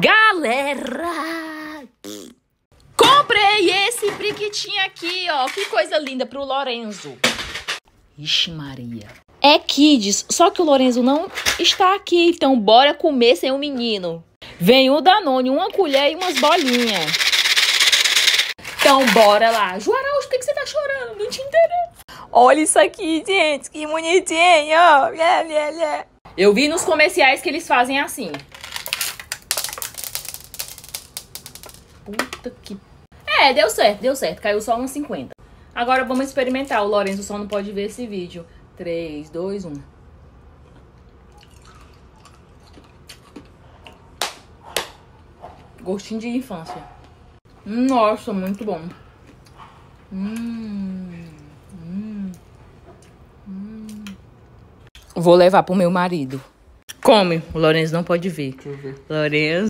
Galera! Comprei esse briquitinho aqui, ó. Que coisa linda pro Lorenzo. Ixi, Maria. É Kids, só que o Lorenzo não está aqui, então bora comer sem o menino. Vem o Danone, uma colher e umas bolinhas. Então bora lá. Joaraus, por que, que você tá chorando? Não te interessa. Olha isso aqui, gente, que bonitinho. Lé. Eu vi nos comerciais que eles fazem assim. Puta que... É, deu certo, deu certo. Caiu só uns 50. Agora vamos experimentar. O Lourenço só não pode ver esse vídeo. 3, 2, 1. Gostinho de infância. Nossa, muito bom. Hum, hum, hum. Vou levar pro meu marido. Come. O Lourenço não pode ver. Deixa eu ver. Lourenço.